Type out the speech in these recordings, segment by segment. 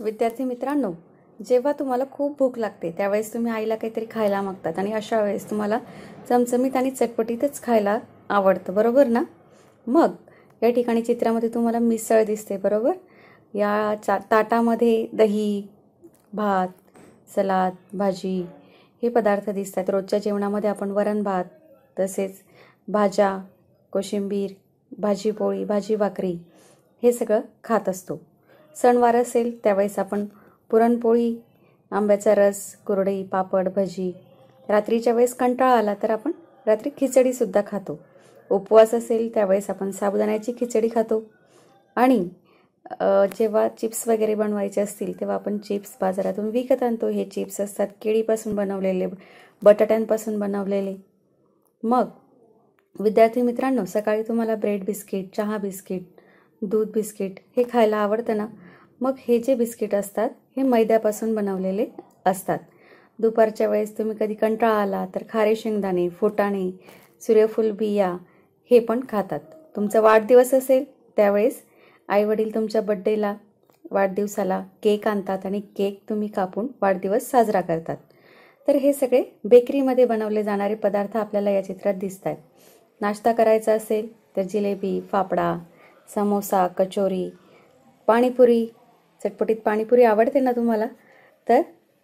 विद्यार्थी मित्रांनो जेव्हा तुम्हाला खूप भूक लागते त्यावेळेस तुम्ही आईला काहीतरी खायला मागतात आणि अशा वेळेस तुम्हाला चमचमीत आणि चटपटीतच खायला आवडतं बरोबर ना? मग या ठिकाणी चित्रामध्ये तुम्हाला मिसळ दिसते बरोबर? या चा ताटामध्ये दही भात सलाद भाजी हे पदार्थ दिसतात. रोजच्या जेवणामध्ये आपण वरण भात तसेच भाज्या कोशिंबीर भाजी पोळी भाजी भाकरी हे सगळं खात असतो. सणवार असेल त्यावेळेस आपण पुरणपोळी आंब्याचा रस कुरडई पापड भजी रात्रीच्या वेळेस कंटाळा आला तर आपण रात्री खिचडीसुद्धा खातो. उपवास असेल त्यावेळेस आपण साबुदाण्याची खिचडी खातो. आणि जेव्हा चिप्स वगैरे बनवायचे असतील तेव्हा आपण चिप्स बाजारातून विकत आणतो. हे चिप्स असतात केळीपासून बनवलेले बटाट्यांपासून बनवलेले. मग विद्यार्थी मित्रांनो सकाळी तुम्हाला ब्रेड बिस्किट चहा बिस्किट दूध बिस्किट हे खायला आवडतं ना? मग हे जे बिस्किट असतात हे मैद्यापासून बनवलेले असतात. दुपारच्या वेळेस तुम्ही कधी कंटाळा आला तर खारे शेंगदाणे फुटाणे सूर्यफूल बिया हे पण खातात. तुमचा वाढदिवस असेल त्यावेळेस आईवडील तुमच्या बड्डेला वाढदिवसाला केक आणतात आणि केक तुम्ही कापून वाढदिवस साजरा करतात. तर हे सगळे बेकरीमध्ये बनवले जाणारे पदार्थ आपल्याला या चित्रात दिसत आहेत नाश्ता करायचा असेल तर जिलेबी फाफडा समोसा कचोरी पाणीपुरी चटपटीत पाणीपुरी आवडते ना तुम्हाला? तर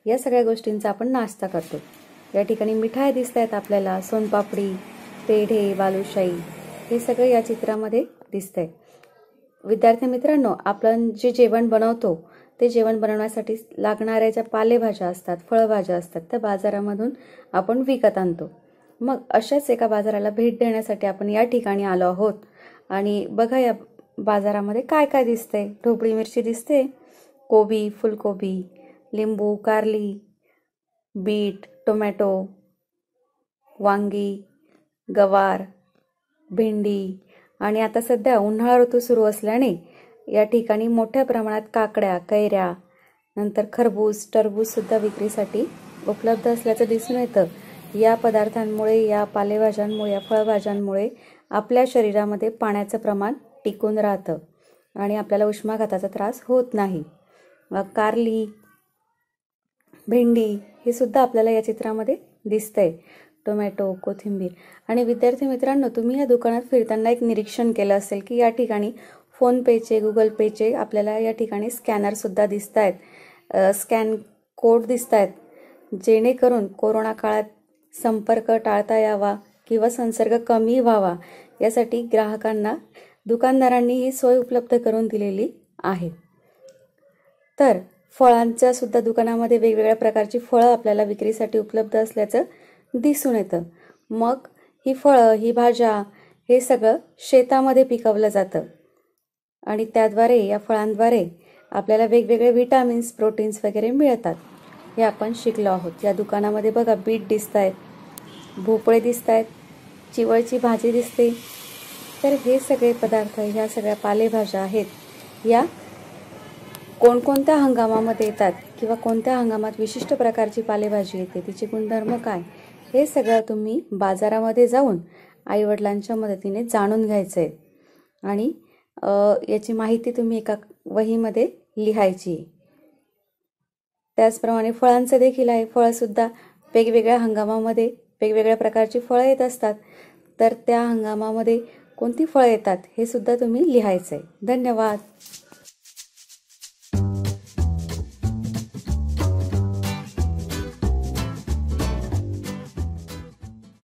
या सगळ्या गोष्टींचा आपण नाश्ता करतो. या ठिकाणी मिठाई दिसत आहेत आपल्याला सोनपापडी पेढे बालुशाही हे सगळं या चित्रामध्ये दिसतंय विद्यार्थी मित्रांनो आपण जे जेवण बनवतो ते जेवण बनवण्यासाठी लागणाऱ्या ज्या पालेभाज्या असतात फळभाज्या असतात त्या बाजारामधून आपण विकत आणतो. मग अशाच एका बाजाराला भेट देण्यासाठी आपण या ठिकाणी आलो आहोत. आणि बघा या बाजारामध्ये काय काय दिसतंय. ढोबळी मिरची दिसते कोबी फुलकोबी लिंबू कारली बीट टोमॅटो वांगी गवार भेंडी आणि आता सध्या उन्हाळा ऋतू सुरू असल्याने या ठिकाणी मोठ्या प्रमाणात काकड्या कैऱ्या नंतर खरबूज टरबूजसुद्धा विक्रीसाठी उपलब्ध असल्याचं दिसून येतं. या पदार्थांमुळे या पालेभाज्यांमुळे या फळभाज्यांमुळे आपल्या शरीरामध्ये पाण्याचं प्रमाण टिकून राहतं आणि आपल्याला उष्माघाताचा त्रास होत नाही. कारली भेंडी हे सुद्धा आपल्याला या चित्रामध्ये दिसतंय. टोमॅटो कोथिंबीर. आणि विद्यार्थी मित्रांनो तुम्ही या दुकानात फिरताना एक निरीक्षण केलं असेल की या ठिकाणी फोनपेचे गुगल पेचे आपल्याला या ठिकाणी स्कॅनरसुद्धा दिसत आहेत स्कॅन कोड दिसत आहेत जेणेकरून कोरोना काळात संपर्क टाळता यावा किंवा संसर्ग कमी व्हावा यासाठी ग्राहकांना दुकानदारांनी ही सोय उपलब्ध करून दिलेली आहे. तर फळांच्या सुद्धा दुकानामध्ये वेगवेगळ्या प्रकारची फळं आपल्याला विक्रीसाठी उपलब्ध असल्याचं दिसून येतं. मग ही फळं ही भाज्या हे सगळं शेतामध्ये पिकवलं जातं. आणि त्याद्वारे या फळांद्वारे आपल्याला वेगवेगळे व्हिटॅमिन्स प्रोटीन्स वगैरे मिळतात. हे आपण शिकलो आहोत. या दुकानामध्ये बघा बीट दिसत आहेत भोपळे दिसत आहेत चिवळची भाजी दिसते. तर हे सगळे पदार्थ ह्या सगळ्या पालेभाज्या आहेत या कोणकोणत्या हंगामामध्ये येतात किंवा कोणत्या हंगामात विशिष्ट प्रकारची पालेभाजी येते तिचे गुणधर्म काय? हे सगळं तुम्ही बाजारामध्ये जाऊन आईवडिलांच्या मदतीने जाणून घ्यायचं आहे आणि याची माहिती तुम्ही एका वहीमध्ये लिहायची. त्याचप्रमाणे फळांचं देखील आहे. फळंसुद्धा वेगवेगळ्या हंगामामध्ये वेगवेगळ्या प्रकारची फळं येत असतात. तर त्या हंगामामध्ये कोणती फळं येतात हे सुद्धा तुम्ही लिहायचं आहे धन्यवाद.